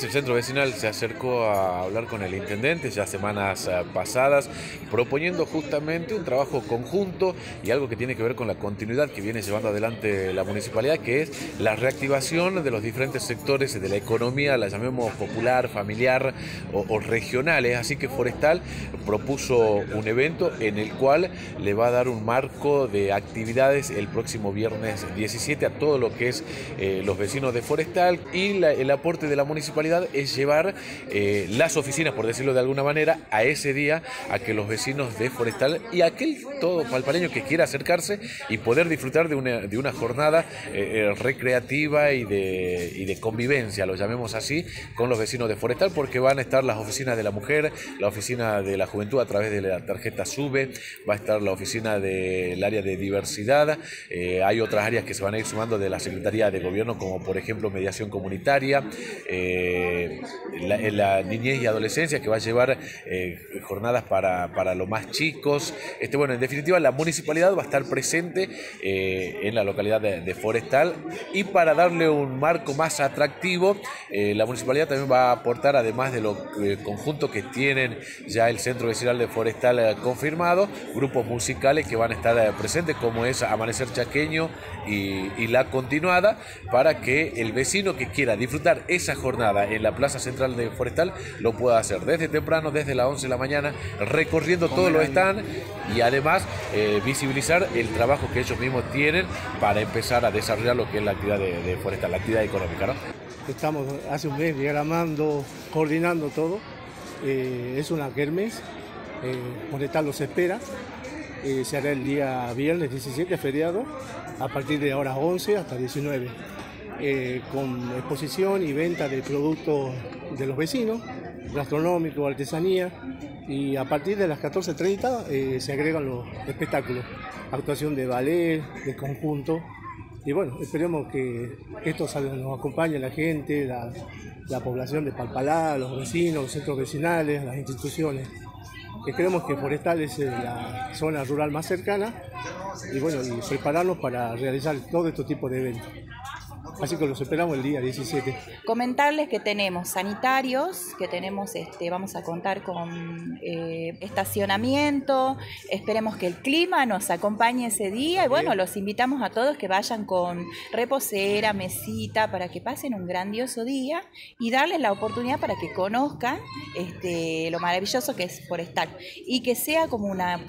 El centro vecinal se acercó a hablar con el intendente ya semanas eh, pasadas, proponiendo justamente un trabajo conjunto y algo que tiene que ver con la continuidad que viene llevando adelante la municipalidad, que es la reactivación de los diferentes sectores de la economía, la llamemos popular, familiar o, regionales. Así que Forestal propuso un evento en el cual le va a dar un marco de actividades el próximo viernes 17 a todo lo que es eh, los vecinos de Forestal y el aporte de la municipalidad es llevar eh, las oficinas, por decirlo de alguna manera, a ese día a que los vecinos de Forestal y aquel todo palpareño que quiera acercarse y poder disfrutar de una, de una jornada eh, eh, recreativa y de, y de convivencia, lo llamemos así, con los vecinos de Forestal, porque van a estar las oficinas de la mujer, la oficina de la juventud a través de la tarjeta SUBE, va a estar la oficina del área de diversidad, hay otras áreas que se van a ir sumando de la Secretaría de Gobierno, como por ejemplo mediación comunitaria, la, niñez y adolescencia, que va a llevar eh, jornadas para, para los más chicos. Este, bueno, en definitiva, la municipalidad va a estar presente eh, en la localidad de, Forestal y para darle un marco más atractivo, la municipalidad también va a aportar, además de lo conjunto que tienen ya el Centro Vecinal de Forestal confirmado, grupos musicales que van a estar presentes, como es Amanecer Chaqueño y La Continuada, para que el vecino que quiera disfrutar esa jornada en la Plaza Central de Forestal lo pueda hacer desde temprano, desde las 11 de la mañana, recorriendo todo lo están y además eh, visibilizar el trabajo que ellos mismos tienen para empezar a desarrollar lo que es la actividad de, Forestal, la actividad económica. ¿no? Estamos hace un mes diagramando, coordinando todo. Eh, es una kermes, eh, Forestal los espera. se hará el día viernes 17, feriado, a partir de horas 11 hasta 19. Eh, con exposición y venta de productos de los vecinos, gastronómico, artesanía, y a partir de las 14.30 eh, se agregan los espectáculos, actuación de ballet, de conjunto, y bueno, esperemos que esto nos acompañe la gente, la, población de Palpalá, los vecinos, los centros vecinales, las instituciones. Que que Forestal es la zona rural más cercana y bueno, y prepararnos para realizar todo este tipo de eventos. Así que los esperamos el día 17. Comentarles que tenemos sanitarios, que tenemos, este, vamos a contar con eh, estacionamiento, esperemos que el clima nos acompañe ese día. Y bueno, los invitamos a todos que vayan con reposera, mesita, para que pasen un grandioso día y darles la oportunidad para que conozcan este, lo maravilloso que es Forestal y que sea como una